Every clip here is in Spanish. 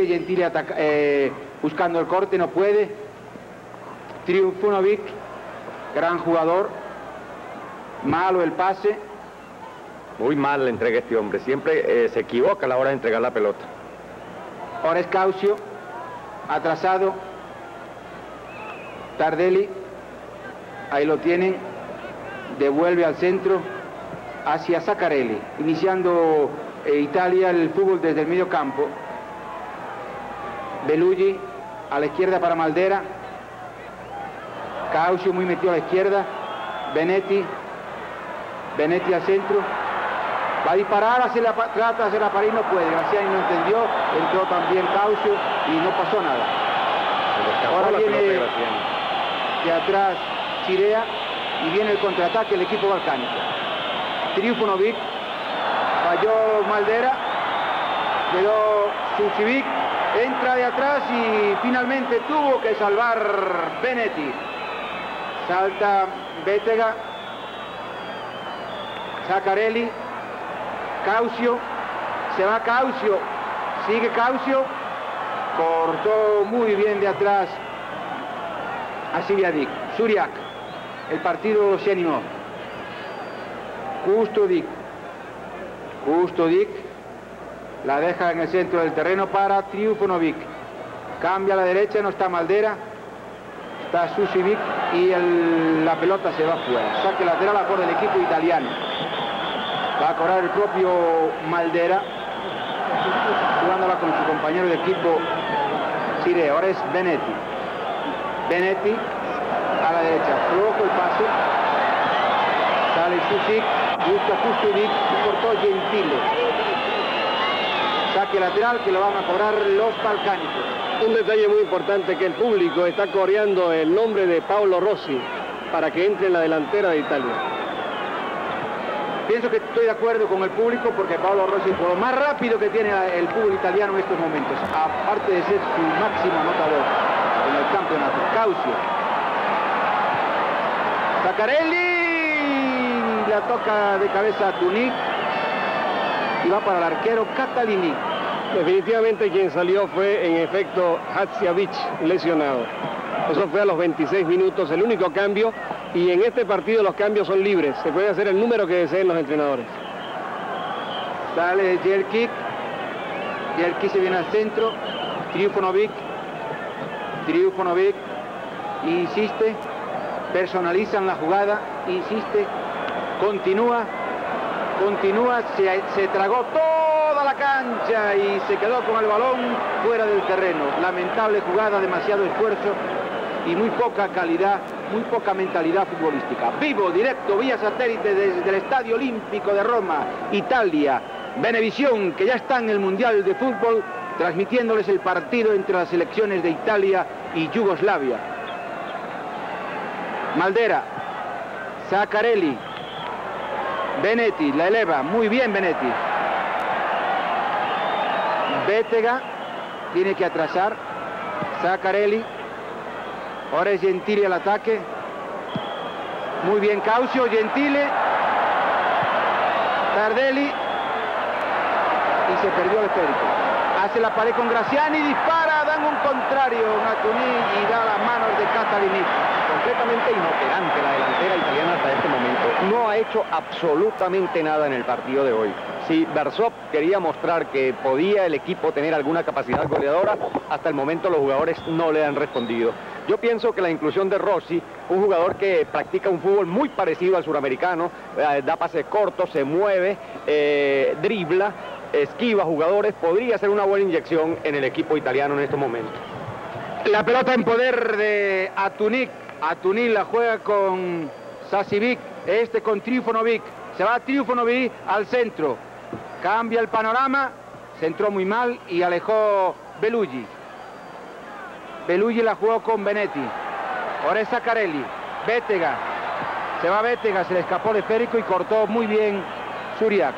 Gentile ataca- eh, buscando el corte, no puede. Triumfunovic, gran jugador. Malo el pase. Muy mal la entrega este hombre. Siempre eh, se equivoca a la hora de entregar la pelota. Ahora es Caucio. Atrasado. Tardelli. Ahí lo tienen. Devuelve al centro. Hacia Zaccarelli. Iniciando eh, Italia el fútbol desde el medio campo. Beluggi a la izquierda para Maldera. Caucio muy metido a la izquierda. Benetti. Benetti al centro. Va a disparar, hace la, trata de hacer la pared y no puede. Graciani no entendió. Entró también Caucio y no pasó nada. Ahora viene- de atrás Chirea y viene el contraataque del equipo balcánico. Triufonovic. Falló Maldera. Quedó Sucivic. Entra de atrás y finalmente tuvo que salvar Benetti. Salta Bétega. Zaccarelli. Caucio. Se va Caucio. Sigue Caucio. Cortó muy bien de atrás a Siriadic. Suriak. El partido se animó. Justo Dick. La deja en el centro del terreno para Triufonovic. Cambia a la derecha, no está Maldera. Está Susivic y la pelota se va fuera. Saque lateral a favor del equipo italiano. Va a cobrar el propio Maldera. Jugándola con su compañero de equipo Chile. Ahora es Benetti. Benetti a la derecha. Flojo el pase. Sale Susic. Busca Kustuvic y cortó Gentile. Saque lateral que lo van a cobrar los balcánicos. Un detalle muy importante que el público está coreando el nombre de Paolo Rossi para que entre en la delantera de Italia. Pienso que estoy de acuerdo con el público porque Pablo Rossi es el jugador más rápido que tiene el fútbol italiano en estos momentos, aparte de ser su máximo anotador en el campeonato. Caucio. Zaccarelli la toca de cabeza a Tunic y va para el arquero Catalini. Definitivamente quien salió fue en efecto Hatsiavich lesionado. Eso fue a los 26 minutos, el único cambio. Y en este partido los cambios son libres. Se puede hacer el número que deseen los entrenadores. Sale Jerkik. Jerkik se viene al centro. Triufonovic. Triufonovic. Insiste. Personalizan la jugada. Insiste. Continúa. Continúa. Se, se tragó toda la cancha y se quedó con el balón fuera del terreno. Lamentable jugada, demasiado esfuerzo y muy poca calidad, muy poca mentalidad futbolística. Vivo, directo, vía satélite desde el Estadio Olímpico de Roma, Italia. Benevisión, que ya está en el Mundial de Fútbol, transmitiéndoles el partido entre las selecciones de Italia y Yugoslavia. Maldera, Zaccarelli, Benetti, la eleva, muy bien Benetti. Bétega, tiene que atrasar, Zaccarelli, ahora es Gentile al ataque, muy bien Caucio, Gentile, Tardelli, y se perdió el esférico. Hace la pared con Graciani, dispara, dan un contrario, Natuní y da las manos de Catalini. Completamente inoperante la delantera italiana. No ha hecho absolutamente nada en el partido de hoy. Si Bersop quería mostrar que podía el equipo tener alguna capacidad goleadora, hasta el momento los jugadores no le han respondido. Yo pienso que la inclusión de Rossi, un jugador que practica un fútbol muy parecido al suramericano, eh, da pases cortos, se mueve, eh, dribla, esquiva jugadores, podría ser una buena inyección en el equipo italiano en estos momentos. La pelota en poder de Atunic. Atunic la juega con Sasivic, este con Triufonovic. Se va Triufonovic al centro. Cambia el panorama, se muy mal y alejó Beluggi. Beluggi la jugó con Benetti. Ahora es Zaccarelli. Bétega. Se va Bétega, se le escapó el esférico y cortó muy bien Suriak.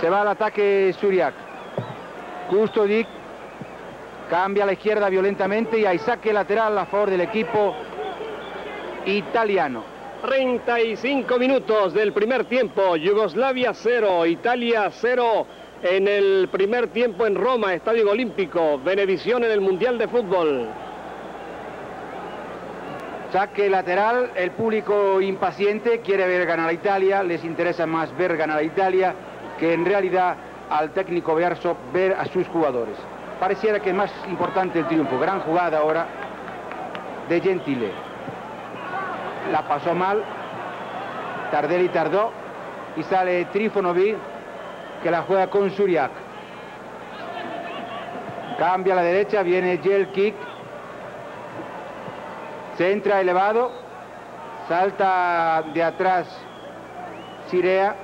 Se va al ataque Suriak. Justo Dick Cambia a la izquierda violentamente y hay saque lateral a favor del equipo italiano. 35 minutos del primer tiempo. Yugoslavia 0, Italia 0. en el primer tiempo en Roma, Estadio Olímpico, Benevisión en el Mundial de Fútbol. Saque lateral, el público impaciente quiere ver ganar a Italia, les interesa más ver ganar a Italia que en realidad al técnico Verso ver a sus jugadores. Pareciera que es más importante el triunfo. Gran jugada ahora de Gentile. La pasó mal, Tardelli tardó y sale Trifonovic que la juega con Suriak. Cambia a la derecha, viene Gel Kick. Se entra elevado, salta de atrás Sirea,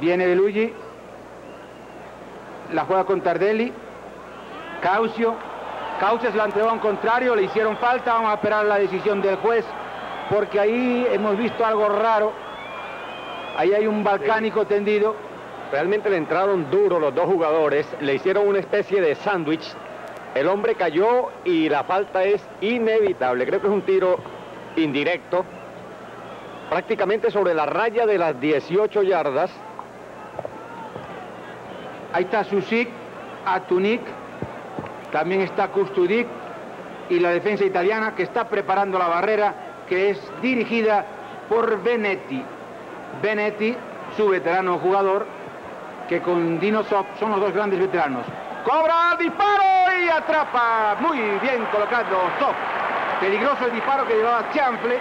viene Belugi, la juega con Tardelli, Caucio, Caucio se la entregó a un contrario, le hicieron falta, vamos a esperar la decisión del juez, porque ahí hemos visto algo raro, ahí hay un balcánico tendido. Realmente le entraron duro los dos jugadores, le hicieron una especie de sándwich, el hombre cayó y la falta es inevitable, creo que es un tiro indirecto, prácticamente sobre la raya de las 18 yardas, Ahí está Susik, Atunik, también está Kustudik y la defensa italiana que está preparando la barrera que es dirigida por Benetti. Benetti, su veterano jugador, que con Dino Sop son los dos grandes veteranos. Cobra disparo y atrapa. Muy bien colocado Sop. Peligroso el disparo que llevaba Chanfle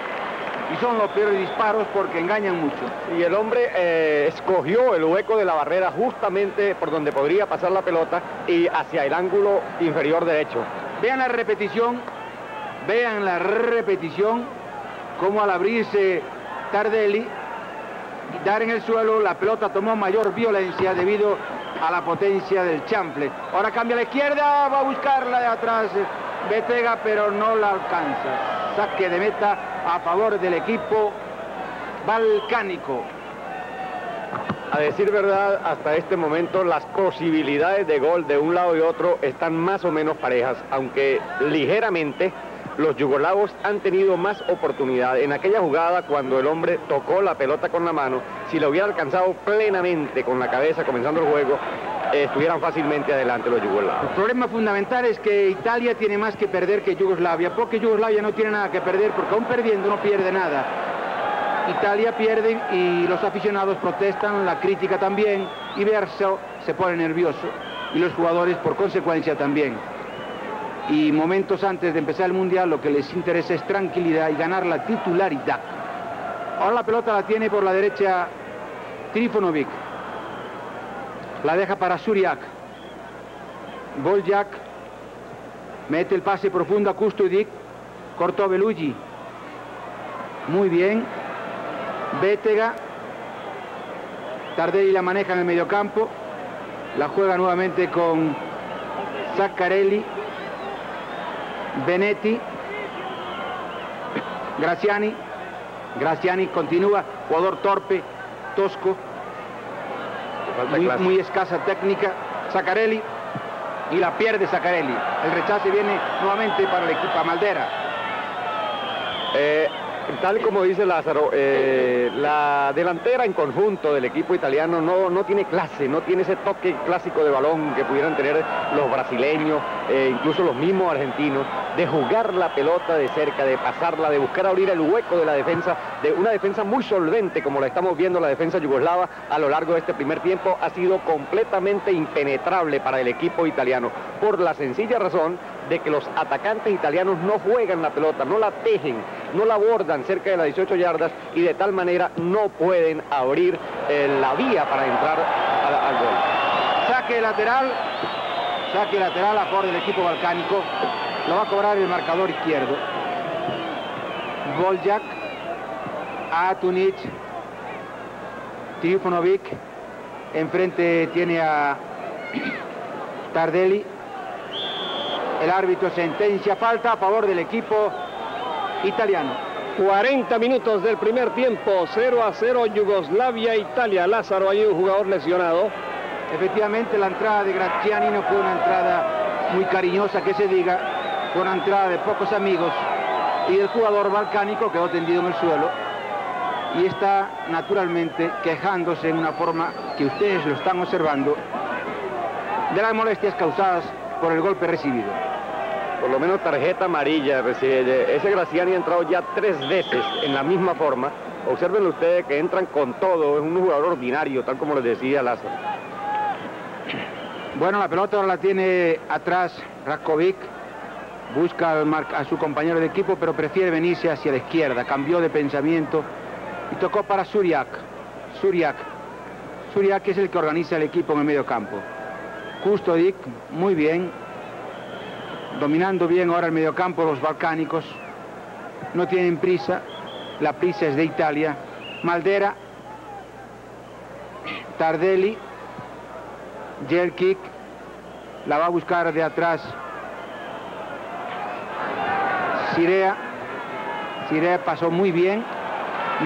y son los peores disparos porque engañan mucho. Y el hombre eh, escogió el hueco de la barrera justamente por donde podría pasar la pelota y hacia el ángulo inferior derecho. Vean la repetición, vean la repetición, como al abrirse Tardelli y dar en el suelo, la pelota tomó mayor violencia debido a la potencia del chample. Ahora cambia a la izquierda, va a buscarla de atrás Betega, pero no la alcanza. Saque de meta a favor del equipo balcánico. A decir verdad, hasta este momento las posibilidades de gol de un lado y otro están más o menos parejas, aunque ligeramente los yugoslavos han tenido más oportunidad. En aquella jugada, cuando el hombre tocó la pelota con la mano, si la hubiera alcanzado plenamente con la cabeza comenzando el juego, estuvieran fácilmente adelante los yugoslavos. El problema fundamental es que Italia tiene más que perder que Yugoslavia, porque Yugoslavia no tiene nada que perder, porque aún perdiendo no pierde nada. Italia pierde y los aficionados protestan, la crítica también, y Verso se pone nervioso, y los jugadores por consecuencia también. Y momentos antes de empezar el Mundial lo que les interesa es tranquilidad y ganar la titularidad. Ahora la pelota la tiene por la derecha Trifonovic. La deja para Suriak. Boljak mete el pase profundo a Kustudik. Cortó Belugi. Muy bien. Bétega. Tardelli la maneja en el mediocampo. La juega nuevamente con Zaccarelli. Benetti. Graziani. Graziani continúa. Jugador torpe, tosco. Muy, muy, escasa técnica. Zaccarelli. Y la pierde Zaccarelli. El rechace viene nuevamente para el equipo Maldera. Eh, tal como dice Lázaro, eh, la delantera en conjunto del equipo italiano no, no, tiene clase, no tiene ese toque clásico de balón que pudieran tener los brasileños, eh, incluso los mismos argentinos, de jugar la pelota de cerca, de pasarla, de buscar abrir el hueco de la defensa, de una defensa muy solvente como la estamos viendo la defensa yugoslava a lo largo de este primer tiempo, ha sido completamente impenetrable para el equipo italiano, por la sencilla razón de que los atacantes italianos no juegan la pelota, no la tejen, no la abordan cerca de las 18 yardas y de tal manera no pueden abrir eh, la vía para entrar al, gol. Saque lateral, saque lateral a favor del equipo balcánico, lo va a cobrar el marcador izquierdo. Boljak, Atunic, Trifunovic, enfrente tiene a Tardelli, el árbitro sentencia falta a favor del equipo italiano. 40 minutos del primer tiempo, 0 a 0 Yugoslavia-Italia. Lázaro, hay un jugador lesionado. Efectivamente, la entrada de Graziani no fue una entrada muy cariñosa, que se diga, fue una entrada de pocos amigos y el jugador balcánico quedó tendido en el suelo. y está naturalmente quejándose en una forma que ustedes lo están observando de las molestias causadas por el golpe recibido. Por lo menos tarjeta amarilla recibe. Ese Graciani ha entrado ya tres veces en la misma forma. Observen ustedes que entran con todo, es un jugador ordinario, tal como les decía Lázaro. Bueno, la pelota ahora la tiene atrás Rakovic. Busca a su compañero de equipo, pero prefiere venirse hacia la izquierda. Cambió de pensamiento y tocó para Suriak. Suriak. Suriak es el que organiza el equipo en el medio campo. Dick, muy bien. Dominando bien ahora el medio campo los balcánicos. No tienen prisa. La prisa es de Italia. Maldera. Tardelli. Jerkic. La va a buscar de atrás. Sirea. Sirea pasó muy bien.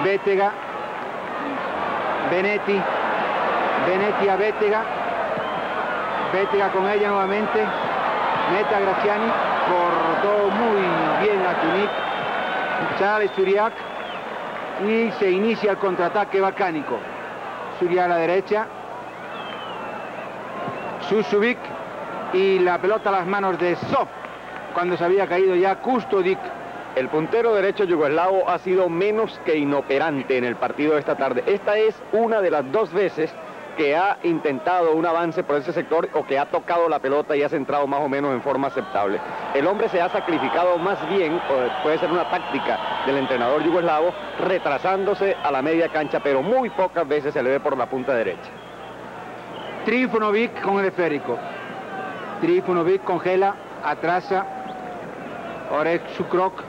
Bétega, Benetti, Benetti a Bétega, Bétega con ella nuevamente, Meta Graciani, cortó muy bien a Tunic, Charles Suriak y se inicia el contraataque balcánico. Suriak a la derecha, Susuvic y la pelota a las manos de Sof cuando se había caído ya Kustodic el puntero derecho yugoslavo ha sido menos que inoperante en el partido de esta tarde. Esta es una de las dos veces que ha intentado un avance por ese sector o que ha tocado la pelota y ha centrado más o menos en forma aceptable. El hombre se ha sacrificado más bien, puede ser una táctica del entrenador yugoslavo, retrasándose a la media cancha, pero muy pocas veces se le ve por la punta derecha. Trifunovic con el esférico. Trifunovic congela, atrasa. Orek Sukrok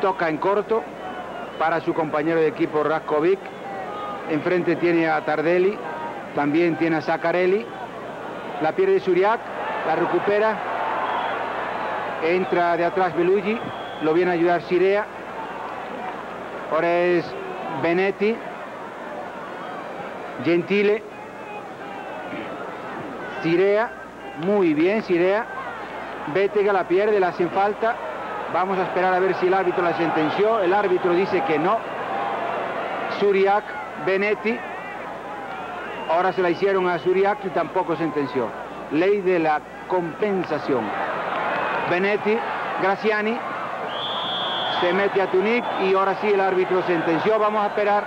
toca en corto para su compañero de equipo Raskovic. Enfrente tiene a Tardelli, también tiene a Zaccarelli. La pierde Suriak, la recupera. Entra de atrás Belugi, lo viene a ayudar Sirea. Ahora es Benetti. Gentile. Sirea, muy bien Sirea. Bétega la pierde, la hacen falta. Vamos a esperar a ver si el árbitro la sentenció. El árbitro dice que no. Suriak, Benetti. Ahora se la hicieron a Suriak y tampoco sentenció. Ley de la compensación. Benetti, Graciani. Se mete a Tunic y ahora sí el árbitro sentenció. Vamos a esperar.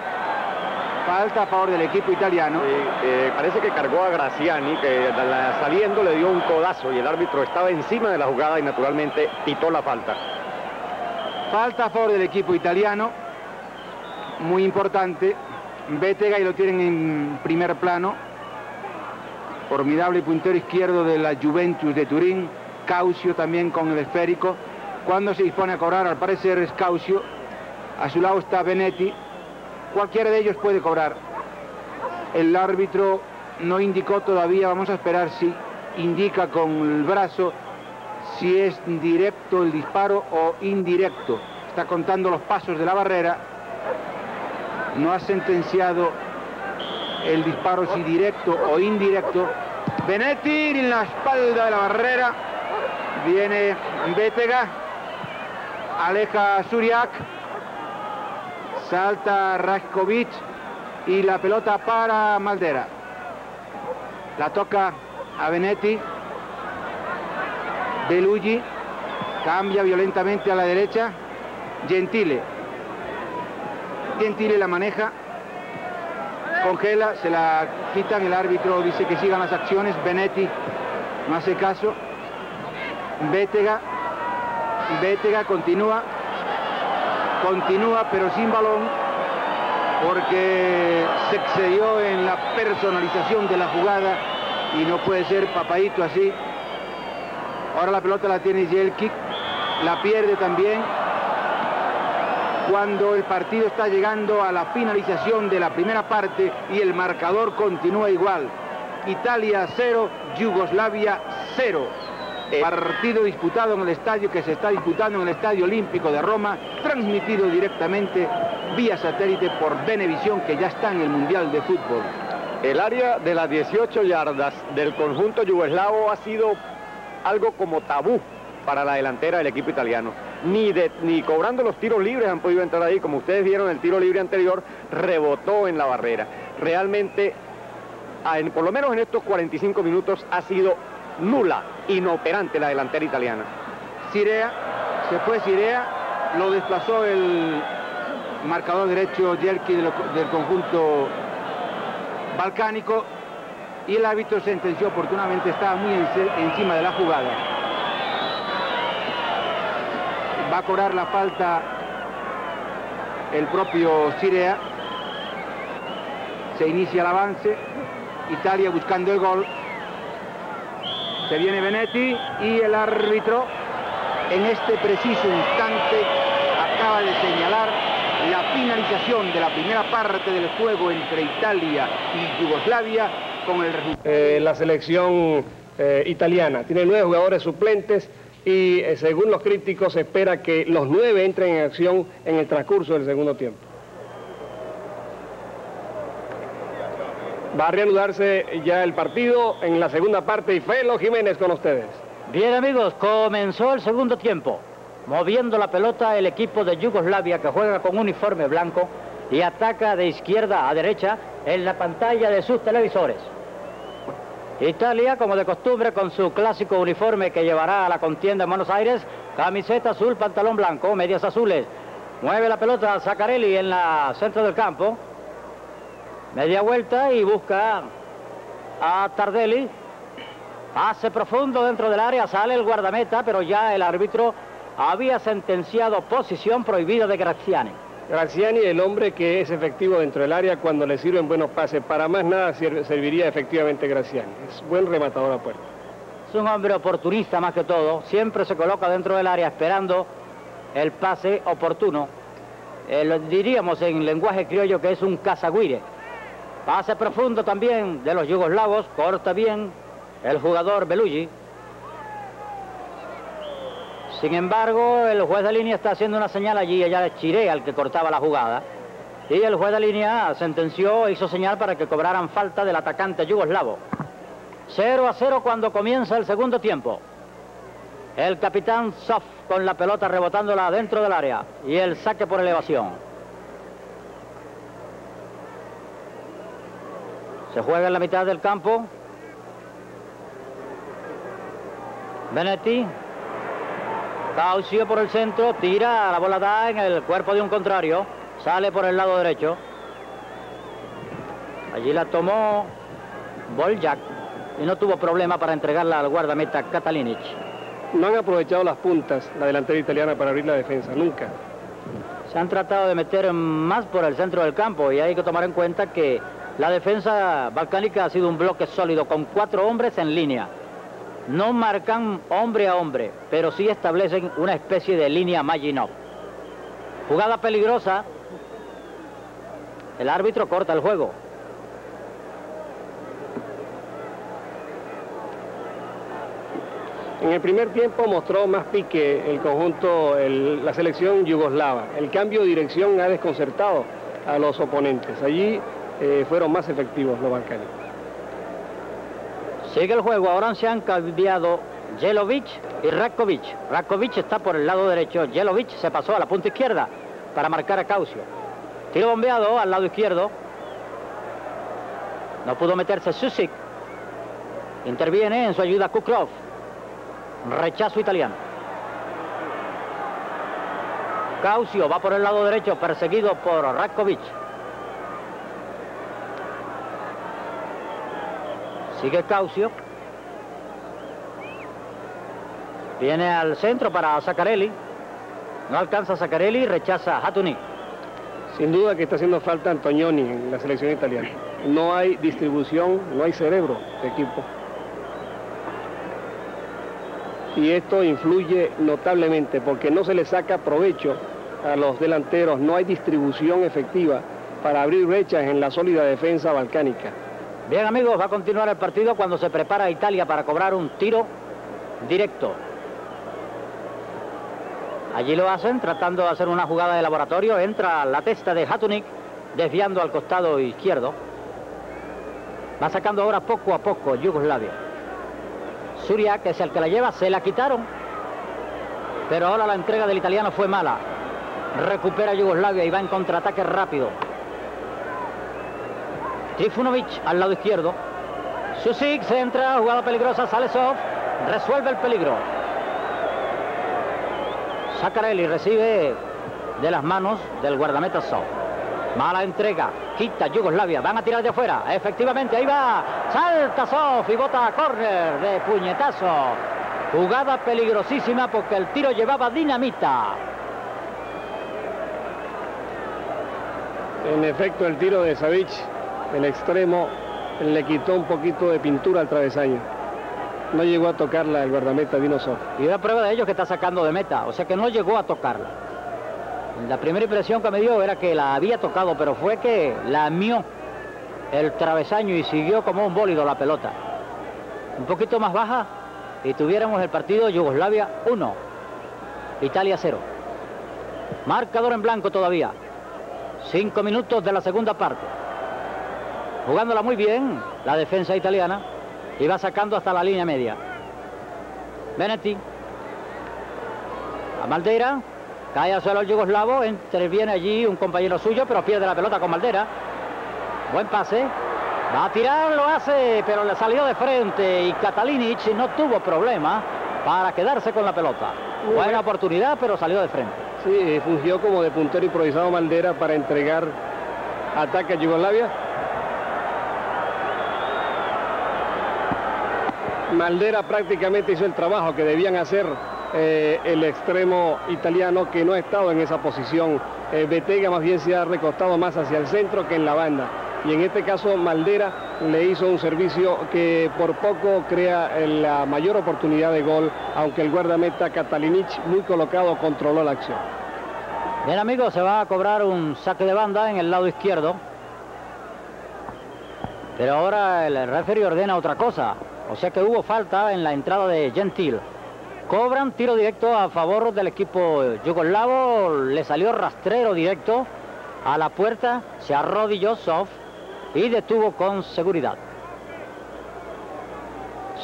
Falta a favor del equipo italiano. Eh, parece que cargó a Graciani, que saliendo le dio un codazo y el árbitro estaba encima de la jugada y naturalmente pitó la falta. Falta a favor del equipo italiano, muy importante. Bétega y lo tienen en primer plano. Formidable puntero izquierdo de la Juventus de Turín. Caucio también con el esférico. Cuando se dispone a cobrar, al parecer es Caucio. A su lado está Benetti. Cualquiera de ellos puede cobrar. El árbitro no indicó todavía, vamos a esperar si indica con el brazo si es directo el disparo o indirecto. Está contando los pasos de la barrera. No ha sentenciado el disparo si directo o indirecto. Benetti en la espalda de la barrera. Viene Bétega. Aleja Suriak. Salta Raskovic. Y la pelota para Maldera. La toca a Benetti. Belugi cambia violentamente a la derecha. Gentile. Gentile la maneja. Congela, se la quitan. El árbitro dice que sigan las acciones. Benetti no hace caso. Bétega. Bétega continúa. Continúa pero sin balón porque se excedió en la personalización de la jugada y no puede ser papadito así Ahora la pelota la tiene Jelkic, la pierde también. Cuando el partido está llegando a la finalización de la primera parte y el marcador continúa igual. Italia 0, Yugoslavia 0. Eh. Partido disputado en el estadio que se está disputando en el Estadio Olímpico de Roma, transmitido directamente vía satélite por Venevisión que ya está en el Mundial de Fútbol. El área de las 18 yardas del conjunto yugoslavo ha sido algo como tabú para la delantera del equipo italiano. ni, de, ni cobrando los tiros libres han podido entrar ahí. Como ustedes vieron, el tiro libre anterior rebotó en la barrera. Realmente, por lo menos en estos 45 minutos, ha sido nula, inoperante la delantera italiana. Cirea, se fue Cirea, lo desplazó el marcador derecho Yerki del conjunto balcánico y el árbitro sentenció oportunamente, estaba muy encima de la jugada. Va a cobrar la falta el propio Cirea. Se inicia el avance. Italia buscando el gol. Se viene Benetti y el árbitro en este preciso instante acaba de señalar la finalización de la primera parte del juego entre Italia y Yugoslavia con el eh, la selección eh, italiana tiene nueve jugadores suplentes y eh, según los críticos se espera que los nueve entren en acción en el transcurso del segundo tiempo. Va a reanudarse ya el partido en la segunda parte y Felo Jiménez con ustedes. Bien amigos, comenzó el segundo tiempo. Moviendo la pelota el equipo de Yugoslavia que juega con uniforme blanco y ataca de izquierda a derecha en la pantalla de sus televisores. Italia, como de costumbre, con su clásico uniforme que llevará a la contienda en Buenos Aires, camiseta azul, pantalón blanco, medias azules. Mueve la pelota a Zaccarelli en la centro del campo. Media vuelta y busca a Tardelli. Hace profundo dentro del área, sale el guardameta, pero ya el árbitro había sentenciado posición prohibida de Graziani. Graziani, el hombre que es efectivo dentro del área cuando le sirven buenos pases. Para más nada serviría efectivamente Graziani. Es buen rematador a puerta. Es un hombre oportunista más que todo. Siempre se coloca dentro del área esperando el pase oportuno. Eh, diríamos en lenguaje criollo que es un cazagüire. Pase profundo también de los yugoslavos. Corta bien el jugador Belugi. Sin embargo, el juez de línea está haciendo una señal allí, ella es Chiré al que cortaba la jugada. Y el juez de línea sentenció, hizo señal para que cobraran falta del atacante yugoslavo. 0 a 0 cuando comienza el segundo tiempo. El capitán Sof con la pelota rebotándola dentro del área y el saque por elevación. Se juega en la mitad del campo. Benetti Caucio por el centro, tira, la bola da en el cuerpo de un contrario, sale por el lado derecho. Allí la tomó Boljak y no tuvo problema para entregarla al guardameta Katalinic. No han aprovechado las puntas la delantera italiana para abrir la defensa, nunca. Se han tratado de meter más por el centro del campo y hay que tomar en cuenta que la defensa balcánica ha sido un bloque sólido con cuatro hombres en línea. No marcan hombre a hombre, pero sí establecen una especie de línea Maginot. Jugada peligrosa. El árbitro corta el juego. En el primer tiempo mostró más pique el conjunto, la selección yugoslava. El cambio de dirección ha desconcertado a los oponentes. Allí eh, fueron más efectivos los balcánicos. Sigue el juego, ahora se han cambiado Jelovic y Rakovic. Rakovic está por el lado derecho, Jelovic se pasó a la punta izquierda para marcar a Caucio. Tiro bombeado al lado izquierdo. No pudo meterse Susik. Interviene en su ayuda Kukrov. Rechazo italiano. Caucio va por el lado derecho, perseguido por Rakovic. Sigue Caucio. Viene al centro para Zaccarelli. No alcanza Zaccarelli, rechaza Hatuni. Sin duda que está haciendo falta Antonioni en la selección italiana. No hay distribución, no hay cerebro de equipo. Y esto influye notablemente porque no se le saca provecho a los delanteros, no hay distribución efectiva para abrir brechas en la sólida defensa balcánica. Bien amigos, va a continuar el partido cuando se prepara Italia para cobrar un tiro directo. Allí lo hacen tratando de hacer una jugada de laboratorio. Entra la testa de Hatunik desviando al costado izquierdo. Va sacando ahora poco a poco Yugoslavia. Suria, que es el que la lleva, se la quitaron. pero ahora la entrega del italiano fue mala. Recupera Yugoslavia y va en contraataque rápido. Trifunovic al lado izquierdo. Susik se entra, jugada peligrosa, sale Sof, resuelve el peligro. Sacarelli recibe de las manos del guardameta Sof. Mala entrega, quita Yugoslavia, van a tirar de afuera. Efectivamente, ahí va, salta Sof y bota a córner de puñetazo. Jugada peligrosísima porque el tiro llevaba dinamita. En efecto, el tiro de Savic, el extremo, le quitó un poquito de pintura al travesaño. No llegó a tocarla el guardameta Dino. Y da prueba de ello que está sacando de meta, o sea que no llegó a tocarla. La primera impresión que me dio era que la había tocado, pero fue que la mió el travesaño y siguió como un bólido la pelota. Un poquito más baja y tuviéramos el partido Yugoslavia 1, Italia 0. Marcador en blanco todavía. Cinco minutos de la segunda parte. Jugándola muy bien la defensa italiana y va sacando hasta la línea media. Benetti. A Maldera. Cae al suelo el yugoslavo. Interviene allí un compañero suyo, pero pierde la pelota con Maldera. Buen pase. Va a tirar, lo hace, pero le salió de frente y Katalinic no tuvo problema para quedarse con la pelota. Buena oportunidad, pero salió de frente. Sí, fungió como de puntero improvisado Maldera para entregar ataque a Yugoslavia. Maldera prácticamente hizo el trabajo que debían hacer eh, el extremo italiano que no ha estado en esa posición. Eh, Betega más bien se ha recostado más hacia el centro que en la banda. Y en este caso Maldera le hizo un servicio que por poco crea la mayor oportunidad de gol, aunque el guardameta Katalinic muy colocado controló la acción. Bien amigos, se va a cobrar un saque de banda en el lado izquierdo. Pero ahora el referee ordena otra cosa. O sea que hubo falta en la entrada de Gentil. Cobran tiro directo a favor del equipo yugoslavo. Le salió rastrero directo a la puerta. Se arrodilló Sof y detuvo con seguridad.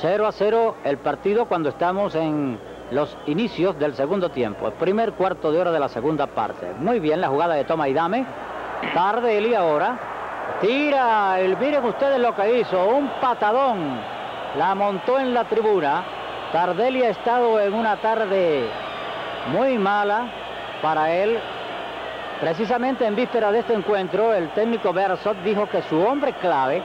0 a 0 el partido cuando estamos en los inicios del segundo tiempo. El primer cuarto de hora de la segunda parte. Muy bien la jugada de toma y dame. Tarde y ahora. Tira, el, miren ustedes lo que hizo, un patadón. La montó en la tribuna. Tardelli ha estado en una tarde muy mala para él. Precisamente en víspera de este encuentro, el técnico Bersot dijo que su hombre clave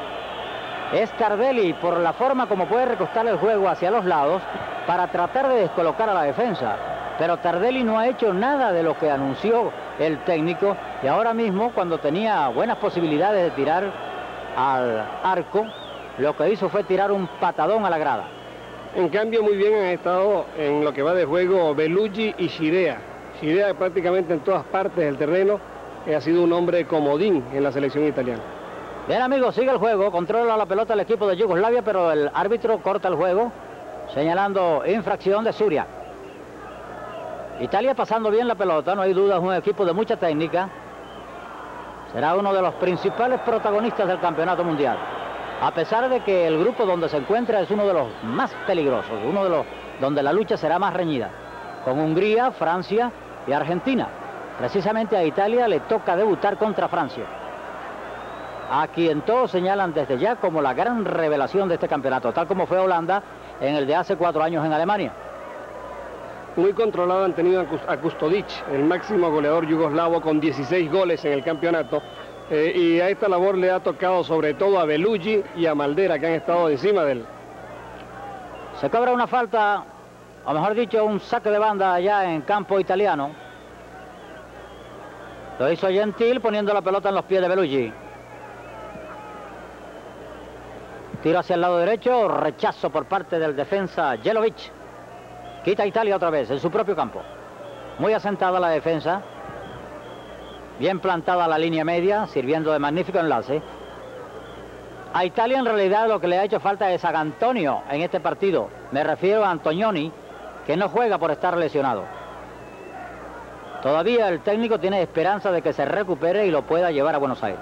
es Tardelli por la forma como puede recostar el juego hacia los lados para tratar de descolocar a la defensa. Pero Tardelli no ha hecho nada de lo que anunció el técnico y ahora mismo cuando tenía buenas posibilidades de tirar al arco, lo que hizo fue tirar un patadón a la grada. En cambio, muy bien han estado en lo que va de juego Belugi y Shirea. Shirea prácticamente en todas partes del terreno eh, ha sido un hombre comodín en la selección italiana. Bien amigos, sigue el juego, controla la pelota el equipo de Yugoslavia, pero el árbitro corta el juego, señalando infracción de Suria. Italia pasando bien la pelota, no hay duda, es un equipo de mucha técnica. Será uno de los principales protagonistas del campeonato mundial. A pesar de que el grupo donde se encuentra es uno de los más peligrosos, uno de los donde la lucha será más reñida, con Hungría, Francia y Argentina. Precisamente a Italia le toca debutar contra Francia. A quien todos señalan desde ya como la gran revelación de este campeonato, tal como fue Holanda en el de hace cuatro años en Alemania. Muy controlado han tenido a Kustodic, el máximo goleador yugoslavo con 16 goles en el campeonato. Eh, y a esta labor le ha tocado sobre todo a Belugi y a Maldera que han estado encima de él. Se cobra una falta, o mejor dicho, un saque de banda allá en campo italiano. Lo hizo Gentil poniendo la pelota en los pies de Belugi. Tiro hacia el lado derecho, rechazo por parte del defensa Jelovic. Quita Italia otra vez en su propio campo. Muy asentada la defensa. Bien plantada la línea media, sirviendo de magnífico enlace. A Italia en realidad lo que le ha hecho falta es a Antonio en este partido. Me refiero a Antonioni, que no juega por estar lesionado. Todavía el técnico tiene esperanza de que se recupere y lo pueda llevar a Buenos Aires.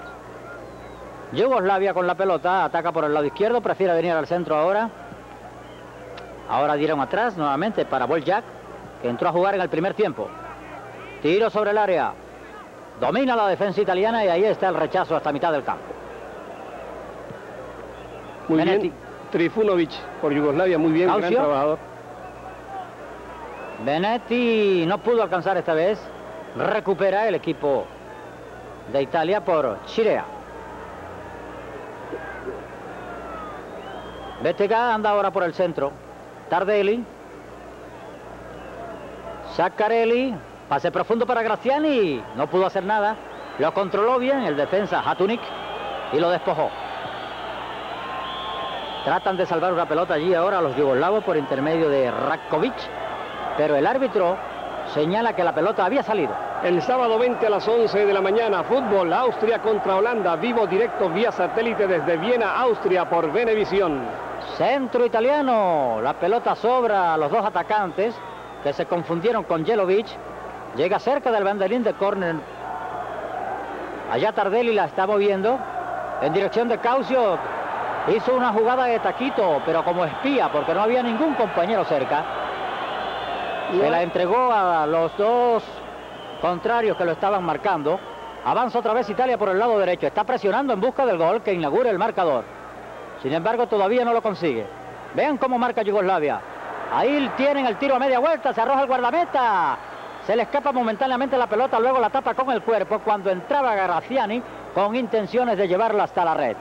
Yugoslavia con la pelota, ataca por el lado izquierdo, prefiere venir al centro ahora. Ahora dieron atrás nuevamente para Boljak. que entró a jugar en el primer tiempo. Tiro sobre el área. Domina la defensa italiana y ahí está el rechazo hasta mitad del campo. Muy Benetti. bien. Trifunovic por Yugoslavia, muy bien, gran Caucio. trabajador. Benetti no pudo alcanzar esta vez. Recupera el equipo de Italia por Chirea. Bettega anda ahora por el centro. Tardelli. Zaccarelli. Pase profundo para Graziani. No pudo hacer nada. Lo controló bien el defensa Hatunik y lo despojó. Tratan de salvar una pelota allí ahora los yugoslavos por intermedio de Rakovic, pero el árbitro señala que la pelota había salido. El sábado 20 a las 11 de la mañana, fútbol, Austria contra Holanda, vivo directo vía satélite desde Viena, Austria, por Venevisión. Centro italiano, la pelota sobra a los dos atacantes que se confundieron con Jelovic. Llega cerca del banderín de córner. Allá Tardelli la está moviendo en dirección de Caucio. Hizo una jugada de taquito, pero como espía, porque no había ningún compañero cerca. Se la entregó a los dos contrarios que lo estaban marcando. Avanza otra vez Italia por el lado derecho. Está presionando en busca del gol que inaugure el marcador. Sin embargo, todavía no lo consigue. Vean cómo marca Yugoslavia. Ahí tienen el tiro a media vuelta, se arroja el guardameta. Se le escapa momentáneamente la pelota, luego la tapa con el cuerpo cuando entraba Graziani con intenciones de llevarla hasta la red.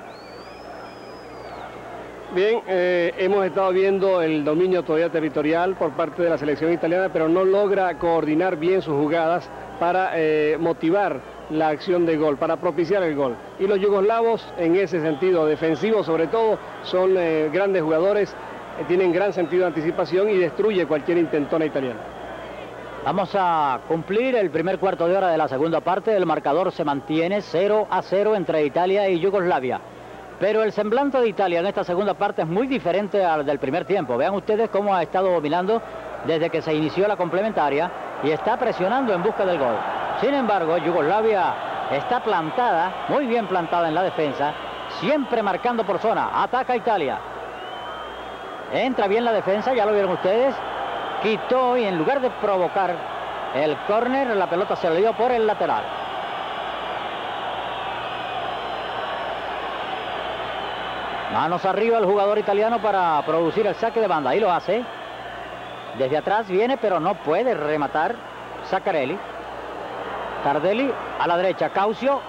Bien, eh, hemos estado viendo el dominio todavía territorial por parte de la selección italiana, pero no logra coordinar bien sus jugadas para eh, motivar la acción de gol, para propiciar el gol. Y los yugoslavos, en ese sentido, defensivo sobre todo, son eh, grandes jugadores, tienen gran sentido de anticipación y destruye cualquier intentona italiana. Vamos a cumplir el primer cuarto de hora de la segunda parte. El marcador se mantiene 0 a 0 entre Italia y Yugoslavia. Pero el semblante de Italia en esta segunda parte es muy diferente al del primer tiempo. Vean ustedes cómo ha estado dominando desde que se inició la complementaria y está presionando en busca del gol. Sin embargo, Yugoslavia está plantada, muy bien plantada en la defensa, siempre marcando por zona. Ataca Italia. Entra bien la defensa, ya lo vieron ustedes. Quitó y en lugar de provocar el córner, la pelota se le dio por el lateral. Manos arriba el jugador italiano para producir el saque de banda. Ahí lo hace. Desde atrás viene, pero no puede rematar. Zaccarelli. Tardelli a la derecha. Caucio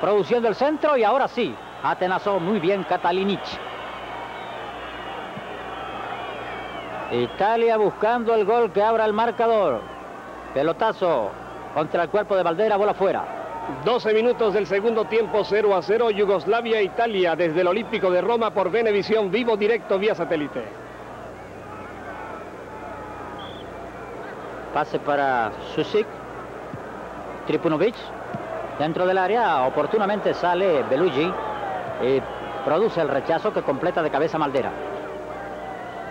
produciendo el centro y ahora sí. Atenazó muy bien Catalinic. Italia buscando el gol que abra el marcador. Pelotazo contra el cuerpo de Valdera, bola fuera. 12 minutos del segundo tiempo, 0 a 0, Yugoslavia-Italia, desde el Olímpico de Roma por Venevisión, vivo directo vía satélite. Pase para Susic. Tripunovic. Dentro del área, oportunamente sale Belugi. Y produce el rechazo que completa de cabeza Maldera.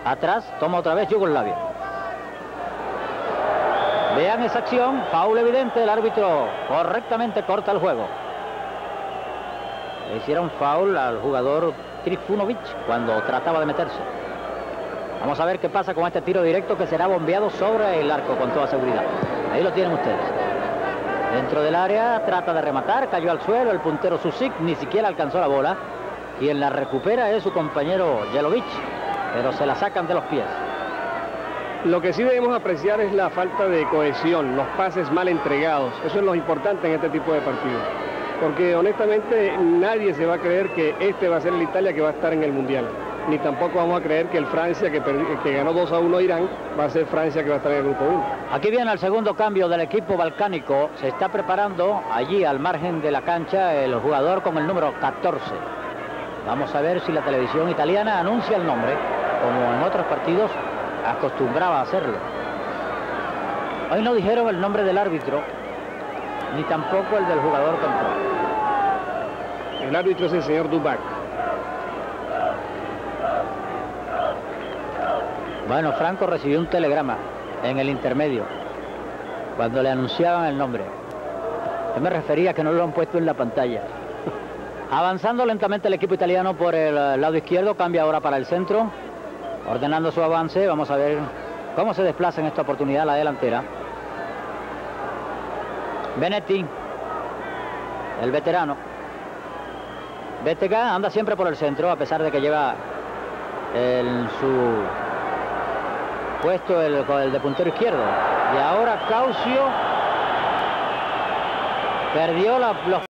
Atrás, toma otra vez Yugoslavia. Vean esa acción, foul evidente, el árbitro correctamente corta el juego. Le hicieron foul al jugador Trifunovic cuando trataba de meterse. Vamos a ver qué pasa con este tiro directo que será bombeado sobre el arco con toda seguridad. Ahí lo tienen ustedes. Dentro del área trata de rematar, cayó al suelo el puntero Susic, ni siquiera alcanzó la bola. Quien la recupera es su compañero Jelovic, pero se la sacan de los pies. Lo que sí debemos apreciar es la falta de cohesión, los pases mal entregados. Eso es lo importante en este tipo de partidos. Porque honestamente nadie se va a creer que este va a ser el Italia que va a estar en el Mundial. Ni tampoco vamos a creer que el Francia que, ganó 2 a 1 a Irán va a ser Francia que va a estar en el grupo 1. Aquí viene el segundo cambio del equipo balcánico. Se está preparando allí al margen de la cancha el jugador con el número 14. Vamos a ver si la televisión italiana anuncia el nombre, como en otros partidos acostumbraba a hacerlo. Hoy no dijeron el nombre del árbitro, ni tampoco el del jugador entró. El árbitro es el señor Dubac. Bueno, Franco recibió un telegrama en el intermedio cuando le anunciaban el nombre. Yo me refería a que no lo han puesto en la pantalla. Avanzando lentamente el equipo italiano por el eh, lado izquierdo, cambia ahora para el centro, ordenando su avance. Vamos a ver cómo se desplaza en esta oportunidad la delantera. Benetti, el veterano. Betega anda siempre por el centro, a pesar de que lleva en su puesto el, el de puntero izquierdo. Y ahora Caucio perdió la, los